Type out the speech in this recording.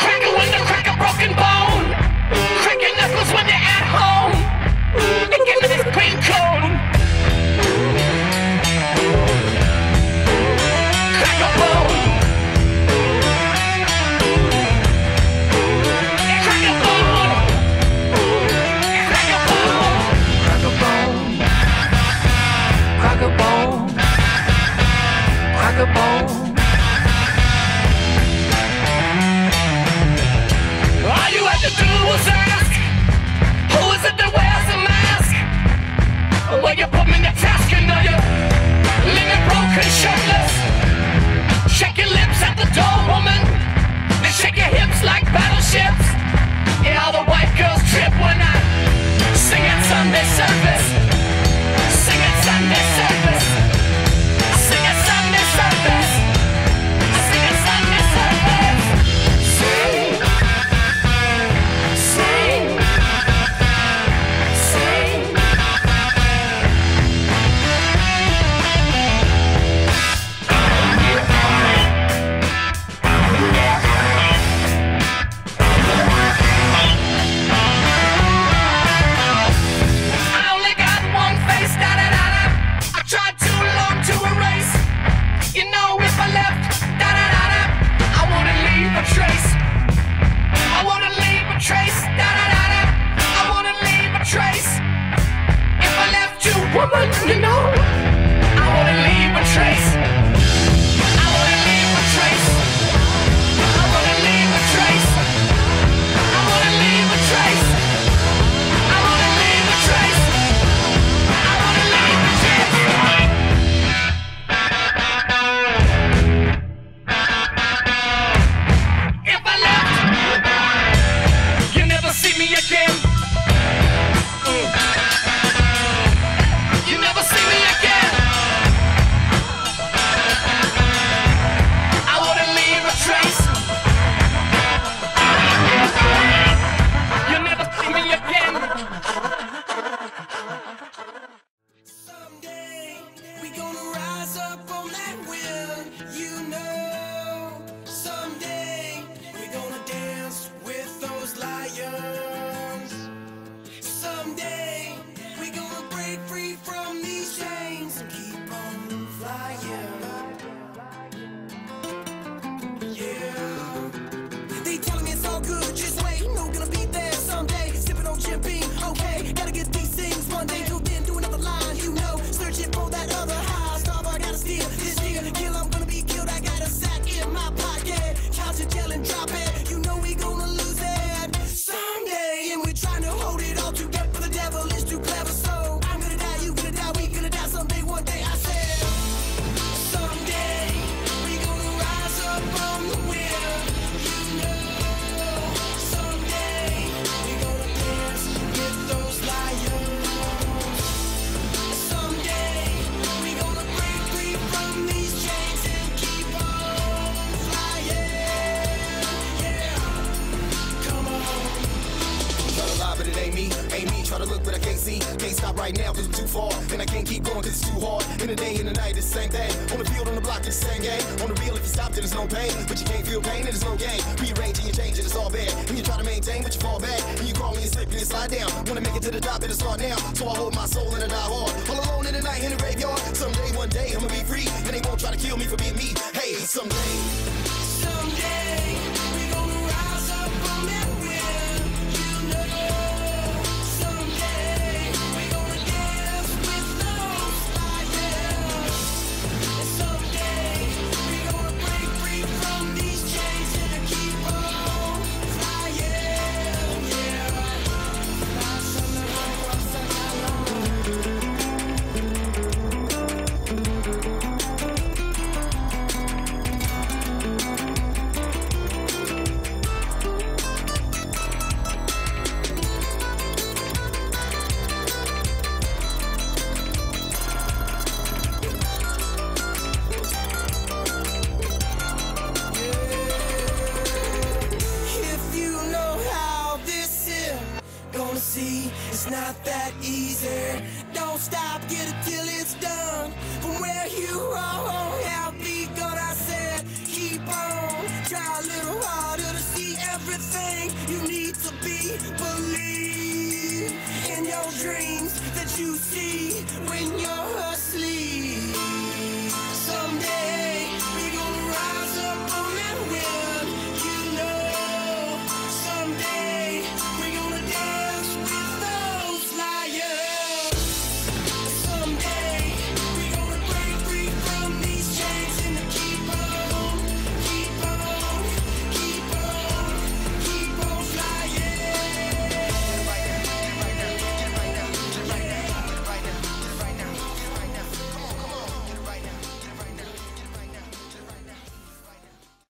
Cracker when they crack a broken bone. Cracking knuckles when they're at home. Green cone. men jag tasken när jag leaning broken shirtless. Shaking lips at the door woman. They shake your hips like battleships. Yeah, all the white girls trip when I sing it. yeah. Right now cause I'm too far. And I can't keep going cause it's too hard. In the day and the night, it's the same thing. On the field, on the block, it's the same game. On the real, if you stop, then there's no pain. But you can't feel pain, and there's no gain. Rearranging, you change, and it's all bad. And you try to maintain, but you fall back. And you crawl and you slip and you slide down. Wanna make it to the top, it's hard now. So I hold my soul and I die hard. All alone in the night in the graveyard. Someday, one day, I'ma be free. And they won't try to kill me for being me. Hey, someday. did it till it's done. From where you are, oh, how be good I said, keep on. Try a little harder to see everything you need to be. Believe in your dreams that you see when you're asleep.